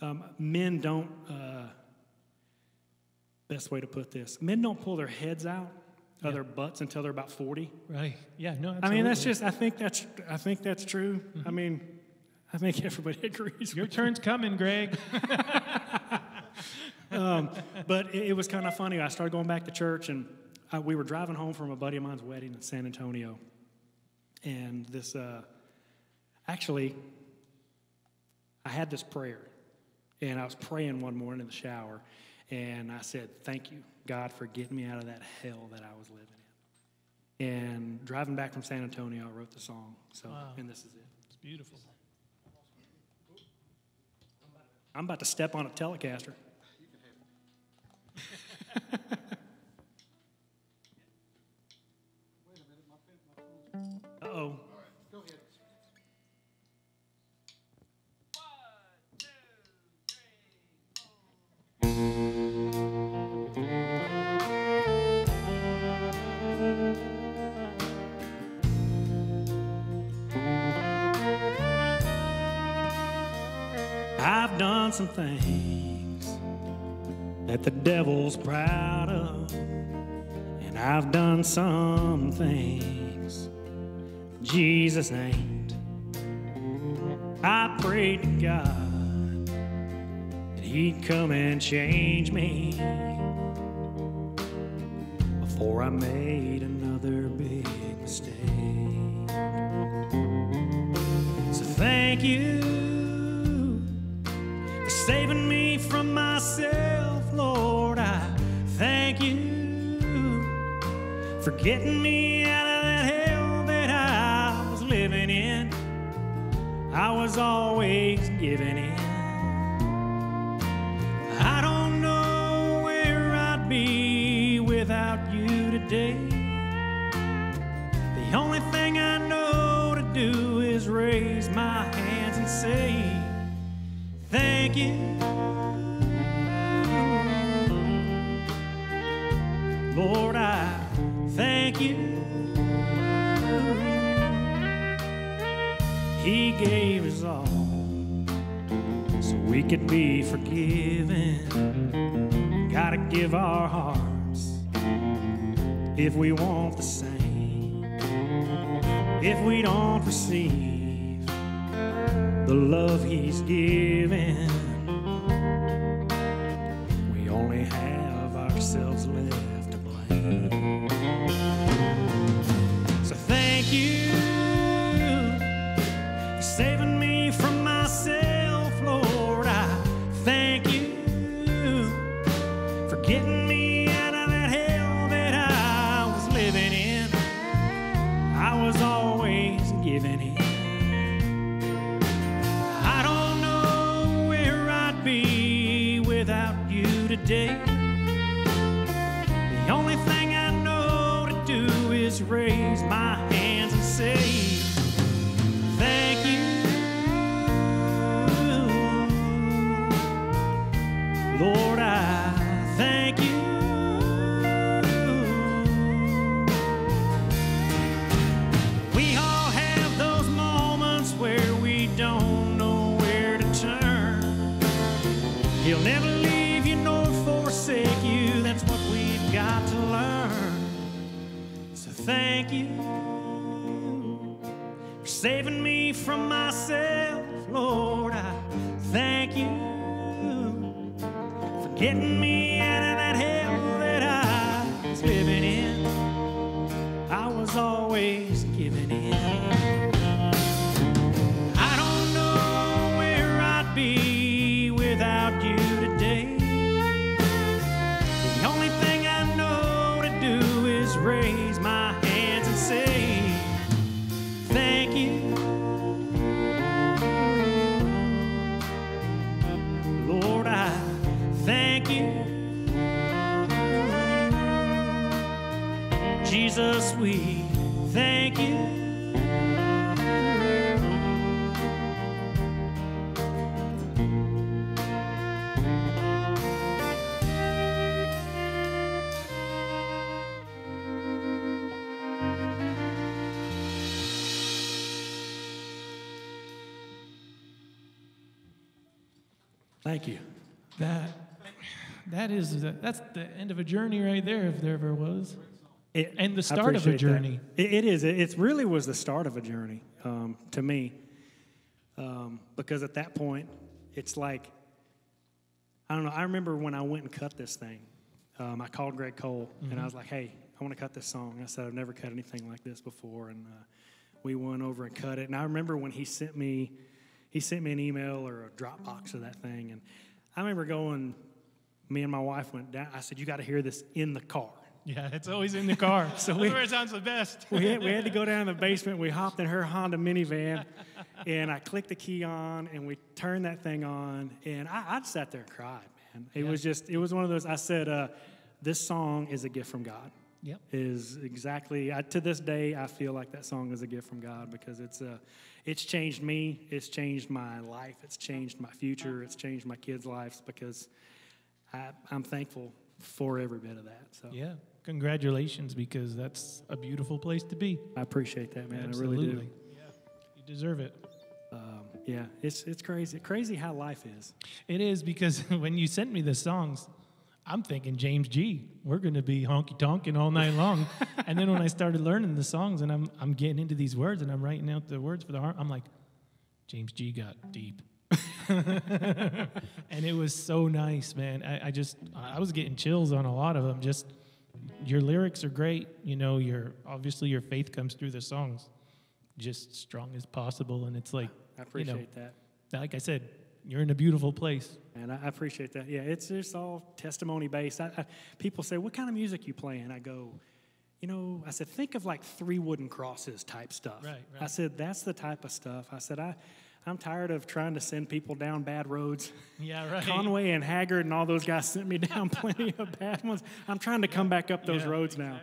um, men don't, uh, best way to put this, men don't pull their heads out of their butts until they're about 40. Right. Yeah, no, absolutely. I mean, that's just, I think that's, I think that's true. I mean, I think everybody [LAUGHS] agrees. Your turn's coming, Greg. [LAUGHS] [LAUGHS] but it, it was kind of funny. I started going back to church, and uh, we were driving home from a buddy of mine's wedding in San Antonio. And this, uh, actually, I had this prayer, and I was praying one morning in the shower, and I said, Thank you, God, for getting me out of that hell that I was living in. And driving back from San Antonio, I wrote the song. So, Wow. and this is it. It's beautiful. I'm about to step on a Telecaster. [LAUGHS] Uh oh. Some things that the devil's proud of, and I've done some things Jesus ain't. I prayed to God that He'd come and change me before I made another big mistake. So thank you saving me from myself, Lord. I thank you for getting me out of that hell that I was living in. I was always giving in. Thank you. Lord, I thank you. He gave us all so we could be forgiven. Gotta give our hearts if we want the same. If we don't receive the love He's given, Thank you. That that is that's the end of a journey right there, if there ever was. It- And the start of a journey. It, it is. It, it really was the start of a journey um, to me. Um, because at that point, it's like, I don't know. I remember when I went and cut this thing. Um, I called Greg Cole and I Mm-hmm. was like, hey, I want to cut this song. I said, I've never cut anything like this before. And uh, we went over and cut it. And I remember when he sent me, he sent me an email or a Dropbox of that thing. And I remember going, me and my wife went down. I said, you got to hear this in the car. Yeah, it's always in the car. [LAUGHS] so we- where it sounds the best. [LAUGHS] we had, we had to go down in the basement. We hopped in her Honda minivan, and I clicked the key on, and we turned that thing on, and I, I sat there and cried, man. It was just, it was one of those. I said, uh, "This song is a gift from God." Yep. Is exactly I, to this day I feel like that song is a gift from God because it's uh, it's changed me, it's changed my life, it's changed my future, it's changed my kids' lives because I, I'm thankful for every bit of that. So Yeah. Congratulations, because that's a beautiful place to be. I appreciate that, man. Absolutely. I really do. Yeah. You deserve it. Um, yeah, it's it's crazy, crazy how life is. It is because [LAUGHS] when you sent me the songs, I'm thinking James Gee We're going to be honky tonking all night long. [LAUGHS] and then when I started learning the songs and I'm I'm getting into these words and I'm writing out the words for the heart, I'm like, James Gee got deep. [LAUGHS] and it was so nice, man. I, I just I was getting chills on a lot of them. Just your lyrics are great. You know, your obviously your faith comes through the songs, just strong as possible. And it's like I you appreciate know, that, like I said, you're in a beautiful place. And I, appreciate that. Yeah, it's just all testimony based. I, I, people say, "What kind of music you play?" And I go, "You know," I said, "Think of like three wooden crosses type stuff." Right, I said, "That's the type of stuff." I said, "I." I'm tired of trying to send people down bad roads. Yeah, right. Conway and Haggard and all those guys [LAUGHS] sent me down plenty of bad ones. I'm trying to come back up those Yeah, roads now.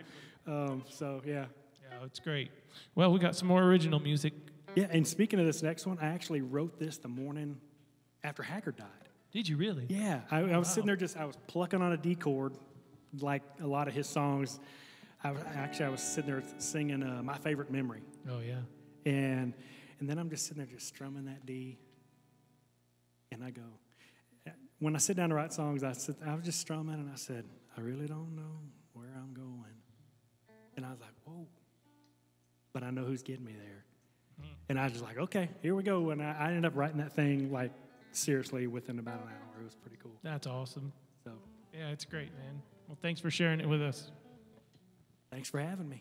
Um, so yeah, Yeah, it's great. Well, we got some more original music. yeah. And speaking of this next one, I actually wrote this the morning after Haggard died. Did you really? Yeah, I, I was sitting there just I was plucking on a D chord, like a lot of his songs. I was, actually I was sitting there singing uh, my favorite memory, Oh yeah. and and then I'm just sitting there just strumming that D, and I go. When I sit down to write songs, I sit, I was just strumming, and I said, I really don't know where I'm going, and I was like, whoa, but I know who's getting me there, and I was just like, okay, here we go, and I, I ended up writing that thing like seriously within about an hour. It was pretty cool. That's awesome. So. Yeah, it's great, man. Well, thanks for sharing it with us. Thanks for having me.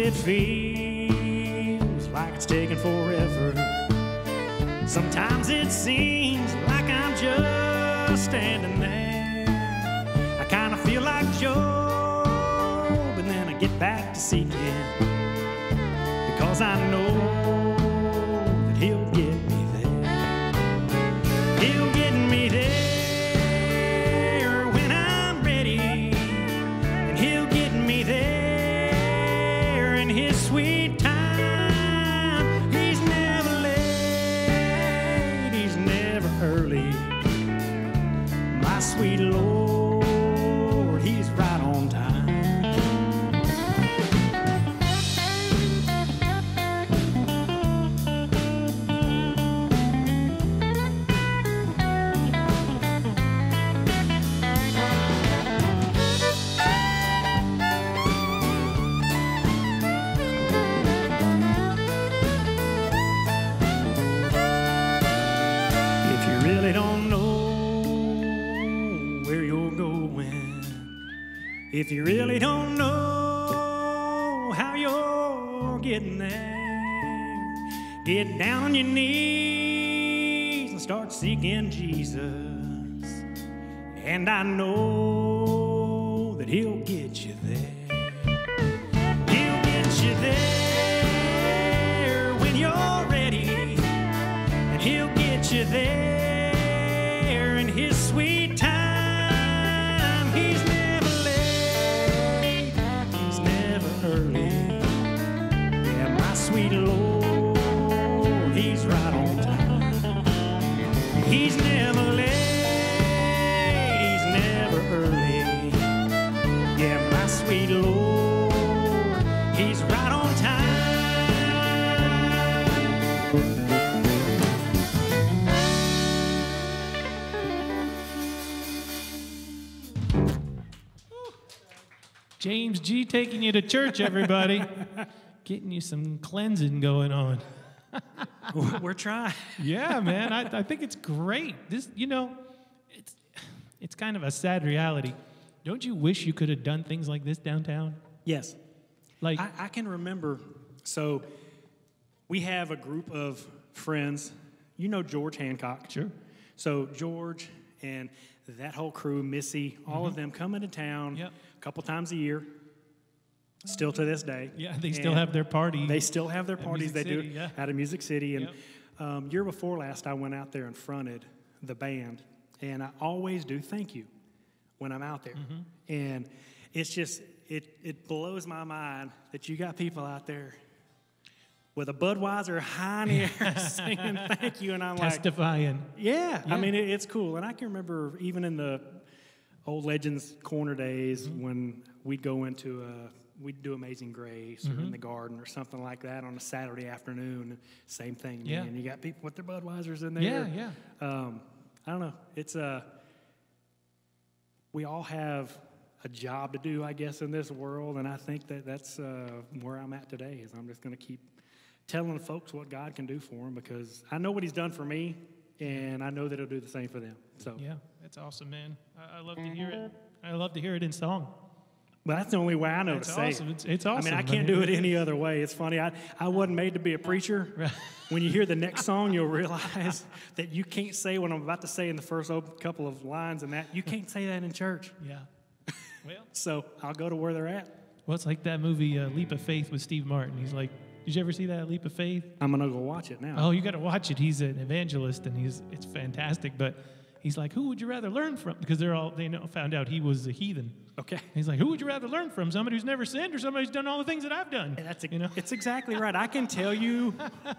It feels like it's taking forever. Sometimes it seems like I'm just standing there. I kind of feel like Job, and then I get back to seeking because I know if you really don't know how you're getting there, get down on your knees and start seeking Jesus. And I know taking you to church, everybody. [LAUGHS] Getting you some cleansing going on. We're trying. Yeah, man. I, I think it's great. This, you know, it's it's kind of a sad reality. Don't you wish you could have done things like this downtown? Yes. Like, I, I can remember. So, we have a group of friends. You know George Hancock. Sure. So George and that whole crew, Missy, all of mm-hmm. them come into town Yep. a couple times a year. Still to this day. yeah, they still And have their party. They still have their parties. They do City, it yeah. out of Music City. And Yep. um, year before last, I went out there and fronted the band, and I always do thank you when I'm out there. Mm-hmm. And it's just it it blows my mind that you got people out there with a Budweiser high in the air [LAUGHS] singing thank you, and I'm like, testifying. yeah, Yeah. I mean, it, it's cool. And I can remember even in the old Legends Corner days Mm-hmm. when we'd go into a, we'd do Amazing Grace Mm-hmm. in the garden or something like that on a Saturday afternoon. Same thing, Yeah. man. You got people with their Budweisers in there. Yeah, yeah. Um, I don't know. It's a, we all have a job to do, I guess, in this world. And I think that that's uh, where I'm at today is I'm just going to keep telling folks what God can do for them because I know what he's done for me and I know that he'll do the same for them. So, Yeah, that's awesome, man. I, I love to hear it. I love to hear it in song. But that's the only way I know That's to say awesome. it. It's, it's I mean, I can't do it any other way. It's funny. I, I wasn't made to be a [LAUGHS] preacher. Right. When you hear the next song, you'll [LAUGHS] realize that you can't say what I'm about to say in the first couple of lines, and that you can't say that in church. Yeah. Well, [LAUGHS] So I'll go to where they're at. well, it's like that movie uh, Leap of Faith with Steve Martin. He's like, did you ever see that Leap of Faith? I'm gonna go watch it now. Oh, you got to watch it. He's an evangelist, and he's it's fantastic. But he's like, who would you rather learn from? Because they're all they know, found out he was a heathen. Okay. He's like, who would you rather learn from? Somebody who's never sinned, or somebody who's done all the things that I've done? And that's you know. it's exactly right. I can tell you,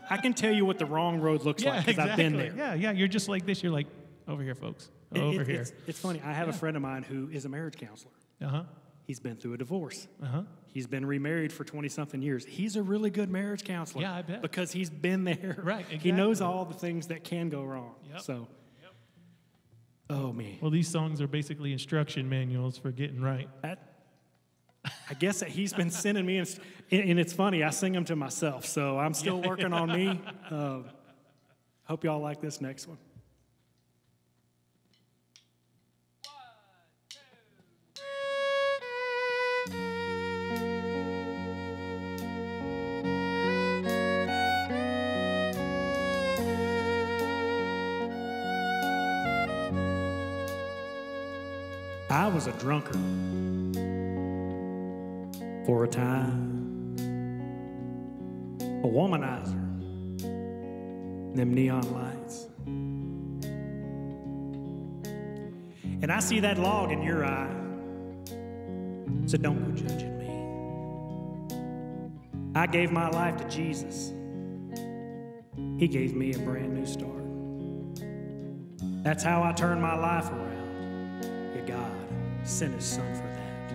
I can tell you what the wrong road looks Yeah, like because exactly. I've been there. Yeah, yeah. You're just like this. You're like, over here, folks. Over it- here. It's, it's funny. I have a friend of mine who is a marriage counselor. Uh huh. He's been through a divorce. Uh huh. He's been remarried for 20 something years. He's a really good marriage counselor. Yeah, I bet. Because he's been there. Right, Exactly. He knows all the things that can go wrong. Yep. So, oh, man. Well, these songs are basically instruction manuals for getting right. That, I guess that he's been sending me, and, and it's funny, I sing them to myself. So I'm still working on me. [LAUGHS] Uh, hope y'all like this next one. I was a drunkard for a time, a womanizer, them neon lights. And I see that log in your eye, so don't go judging me. I gave my life to Jesus, He gave me a brand new start. That's how I turned my life around. Sent His Son for that.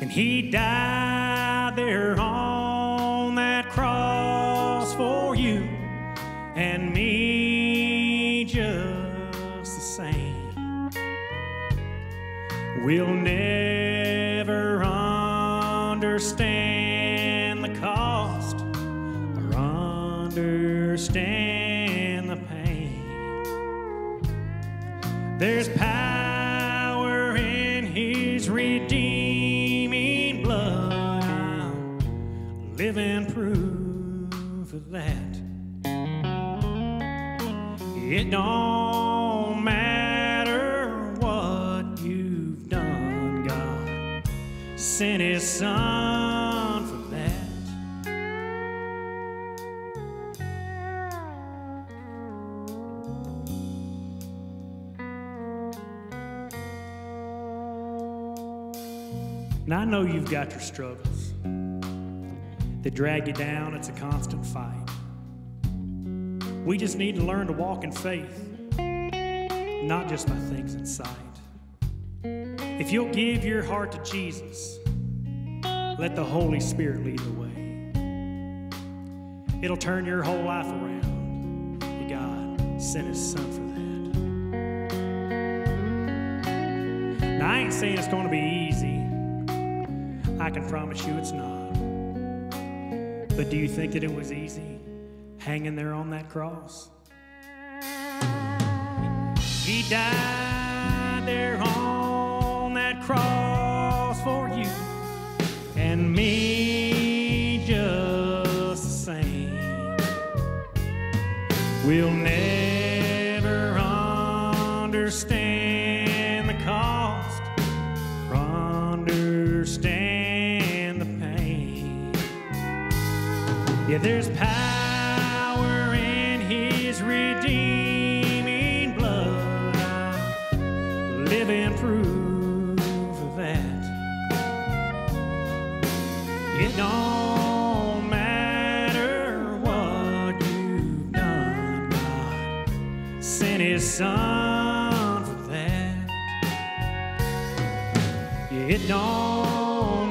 And he died there on got your struggles that drag you down. It's a constant fight. We just need to learn to walk in faith, not just by things in sight. If you'll give your heart to Jesus, let the Holy Spirit lead the way. It'll turn your whole life around. God sent His Son for that. Now, I ain't saying it's going to be easy. I can promise you it's not. But do you think that it was easy hanging there on that cross? He died there on that cross for you and me just the same. We'll never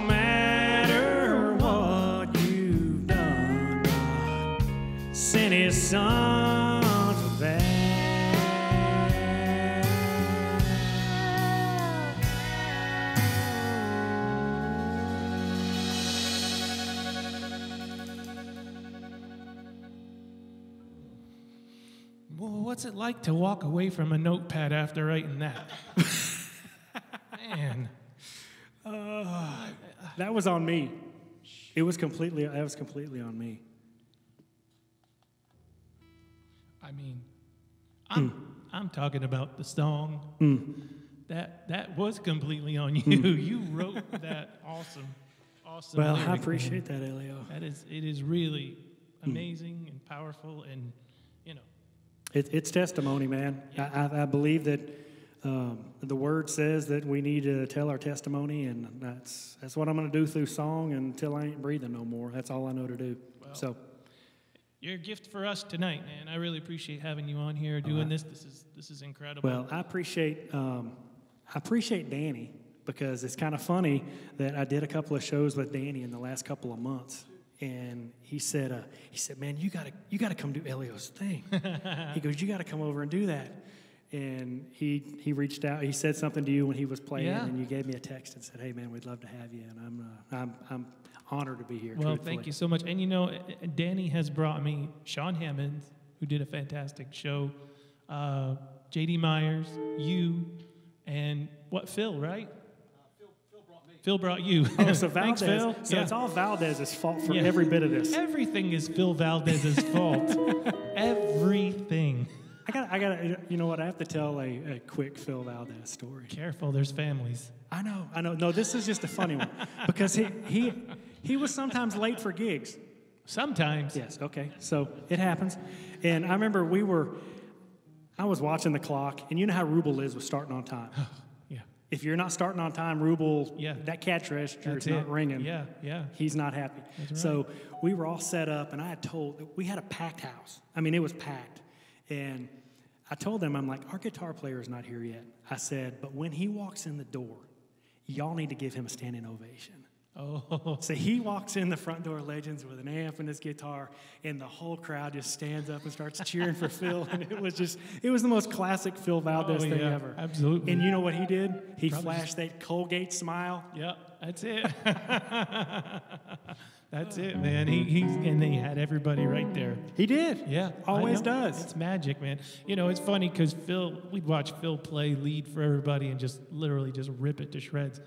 matter what you've done, God sent his son. Well, what's it like to walk away from a notepad after writing that? [LAUGHS] Man, That was on me. It was completely. That was completely on me. I mean, I'm, hmm. I'm talking about the song. Hmm. That that was completely on hmm. you. [LAUGHS] You wrote that awesome, awesome. Well, lyric, I appreciate that, Elio. That is, it is really amazing and powerful, and you know, It, it's testimony, man. I, I, I believe that um, the word says that we need to tell our testimony, and that's that's what I'm going to do through song until I ain't breathing no more. That's all I know to do. so, you're a gift for us tonight, man. I really appreciate having you on here doing this. This is this is incredible. well, I appreciate um, I appreciate Danny because it's kind of funny that I did a couple of shows with Danny in the last couple of months. And he said, uh, he said, man, you gotta, you gotta come do Elio's thing. [LAUGHS] he goes, you gotta come over and do that. And he he reached out. He said something to you when he was playing, Yeah. and you gave me a text and said, "Hey, man, we'd love to have you." And I'm uh, I'm I'm honored to be here. Well, truthfully. thank you so much. And you know, Danny has brought me Sean Hammond, who did a fantastic show, uh, J.D. Myers, you, and what Phil, right? Phil, Phil brought me. Phil brought you. Oh, so [LAUGHS] Thanks, Valdez. Phil. So Yeah. it's all Valdez's fault for Yeah. every bit of this. Everything is Phil Valdez's fault. [LAUGHS] Everything. I got, I got. You know what? I have to tell a, a quick Phil Valdez story. Careful, there's families. I know, I know. No, this is just a funny one [LAUGHS] because he he he was sometimes late for gigs. Sometimes. Yes, okay. So it happens. And I remember we were, I was watching the clock, and you know how Rubel is with starting on time. [SIGHS] Yeah. If you're not starting on time, Rubel, Yeah. that catch register That's is not it. ringing. Yeah, yeah. He's not happy. So we were all set up, and I had told, we had a packed house. I mean, it was packed. And I told them, I'm like, our guitar player is not here yet. I said, but when he walks in the door, y'all need to give him a standing ovation. Oh, So he walks in the front door Legends with an amp and his guitar, and the whole crowd just stands up and starts cheering for Phil. And it was just, it was the most classic Phil Valdez Oh, thing yeah, ever. absolutely. And you know what he did? He Probably flashed that Colgate smile. yeah, that's it. [LAUGHS] that's it, man. He, he and he had everybody right there. He did. Yeah, Always does. It's magic, man. You know, it's funny because Phil, we'd watch Phil play lead for everybody and just literally just rip it to shreds,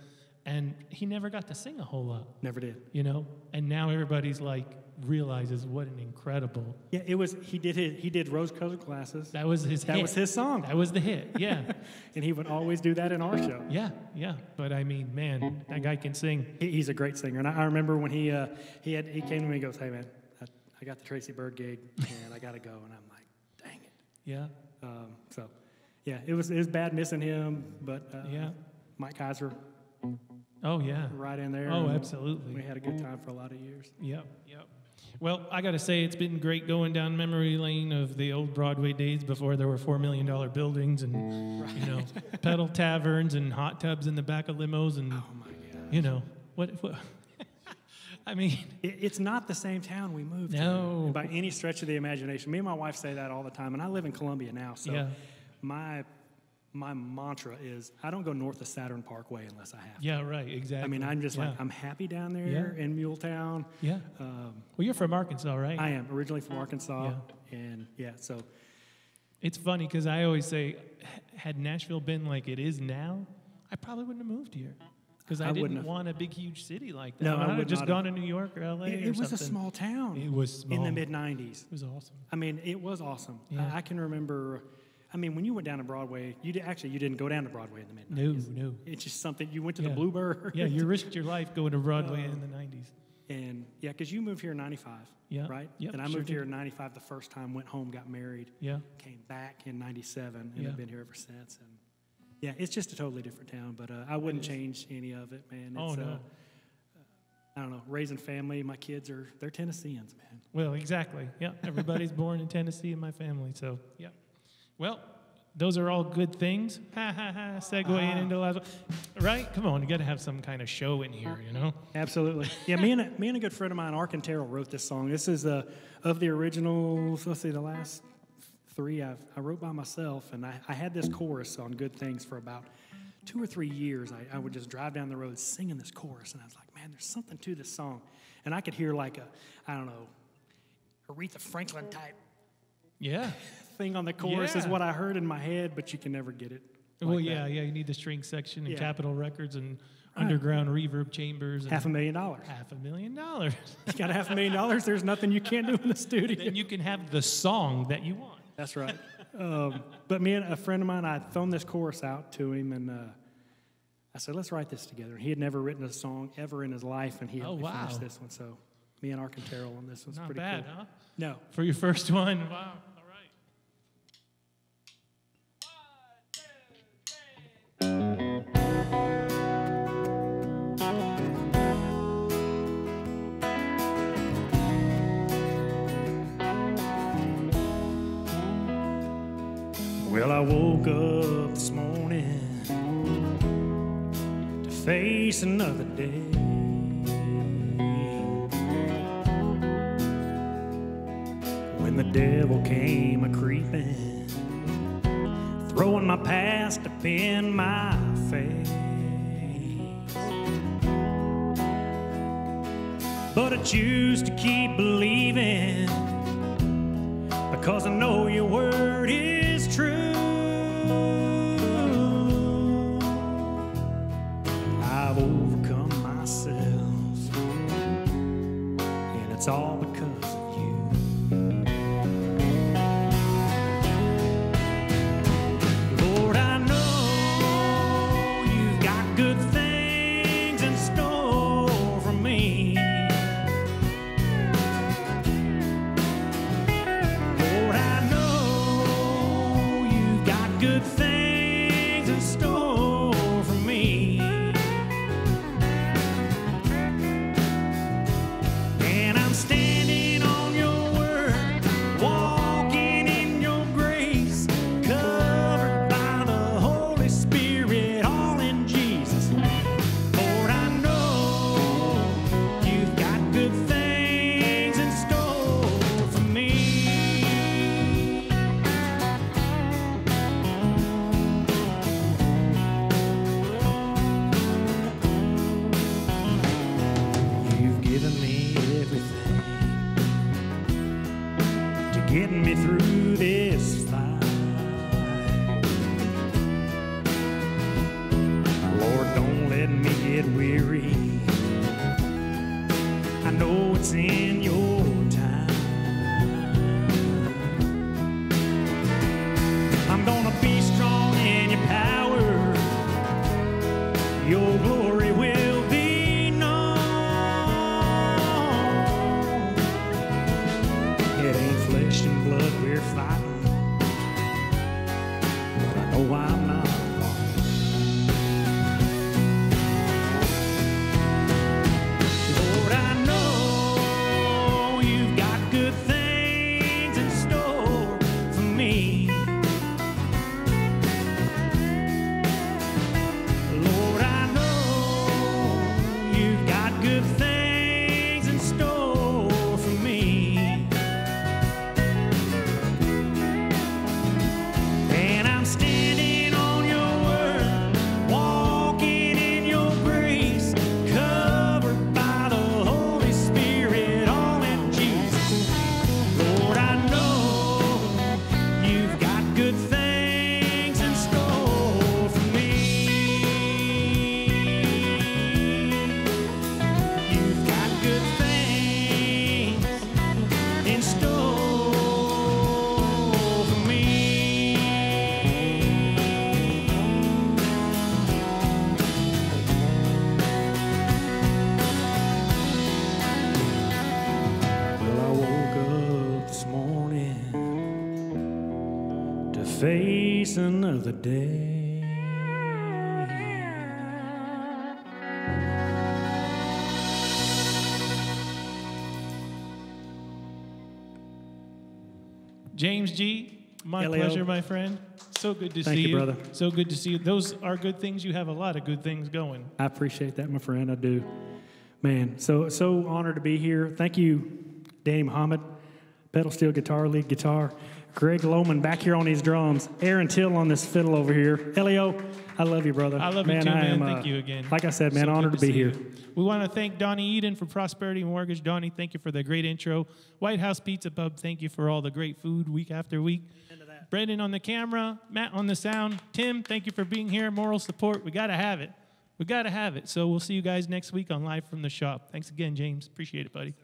and he never got to sing a whole lot. Never did. You know, and now everybody's like realizes what an incredible. Yeah, it was, he did his, he did rose colored glasses. That was his. That hit. was his song. That was the hit. Yeah, [LAUGHS] And he would always do that in our show. [GASPS] yeah, yeah. But I mean, man, that guy can sing. He, he's a great singer. And I, I remember when he, uh, he, had, he came to me and goes, hey, man, I, I got the Tracy Byrd gig and I got to go. And I'm like, dang it. Yeah, Um, so, yeah, it was, it was bad missing him, but uh, Yeah. Mike Kaiser oh yeah. right in there. Oh, absolutely. We had a good time for a lot of years. Yep, yep. Well, I got to say, it's been great going down memory lane of the old Broadway days before there were $4 million buildings and, you know, [LAUGHS] pedal taverns and hot tubs in the back of limos and, Oh my you know, what, what [LAUGHS] I mean, It, it's not the same town we moved No. to by any stretch of the imagination. Me and my wife say that all the time, and I live in Columbia now, so Yeah. my my mantra is I don't go north of Saturn Parkway unless I have to. yeah, right, exactly. I mean, I'm just yeah. like I'm happy down there Yeah. in Muletown. Yeah. Um, Well, you're from Arkansas, right? I am originally from Arkansas, and yeah, so It's funny because I always say, had Nashville been like it is now, I probably wouldn't have moved here because I, I wouldn't didn't have. want a big, huge city like that. No, I I'd have just gone have. to New York or LA. it, or it was a small town. It was in the mid '90s. It was awesome. I mean, it was awesome. Yeah. I, I can remember. I mean, when you went down to Broadway, you did, actually you didn't go down to Broadway in the mid No, '90s. no. It's just something you went to Yeah. the Bluebird. Yeah, you [LAUGHS] risked your life going to Broadway in the 90s. And yeah, because you moved here in '95. Yeah. Right. Yep, and I sure moved did. here in '95 the first time. Went home, got married, Yeah. came back in '97, and Yeah. have been here ever since. And yeah, it's just a totally different town. But uh, I wouldn't change any of it, man. Oh, It's, no. Uh, I don't know. Raising family, my kids are they're Tennesseans, man. Well, exactly. Yeah, everybody's born in Tennessee in my family, so yeah. Well, those are all good things. [LAUGHS] Ha ha ha. Segueing into the last one. Right? Come on, you got to have some kind of show in here, you know? Absolutely. Yeah, me and a, me and a good friend of mine, Arkin Terrell, wrote this song. This is uh, of the originals. Let's see, the last three I've, I wrote by myself, and I, I had this chorus on Good Things for about two or three years. I, I would just drive down the road singing this chorus, and I was like, man, there's something to this song, and I could hear like a, I don't know, Aretha Franklin type Yeah. Thing on the chorus is what I heard in my head, but you can never get it. well, like yeah, that. yeah. You need the string section and Yeah. Capitol Records and underground reverb chambers. And Half a million dollars. half a million dollars. [LAUGHS] You got a half a million dollars. There's nothing you can't do in the studio. then you can have the song that you want. That's right. um, but me and a friend of mine, I thrown this chorus out to him, and uh, I said, "Let's write this together." And he had never written a song ever in his life, and he Oh, me finish this one. So me and Arkin Terrell on this one's Not pretty bad, cool. huh? No, For your first one. Wow. I woke up this morning to face another day. When the devil came a creeping, throwing my past up in my face. But I choose to keep believing because I know your word is it's all another day. James Gee, my Elio. pleasure, my friend. So good to Thank see you, you. brother. So good to see you. Those are good things. You have a lot of good things going. I appreciate that, my friend. I do. Man, so so honored to be here. Thank you, Danny Muhammad, pedal steel guitar, lead guitar. Greg Lohman back here on these drums. Aaron Till on this fiddle over here. Elio, I love you, brother. I love man, you too, I man. am, uh, thank you again. Like I said, man, So honored to be here. you. We want to thank Donnie Eden for Prosperity Mortgage. Donnie, thank you for the great intro. White House Pizza Pub, thank you for all the great food week after week. Brendan on the camera, Matt on the sound. Tim, thank you for being here. Moral support. We got to have it. We got to have it. So we'll see you guys next week on Live from the Shop. Thanks again, James. Appreciate it, buddy.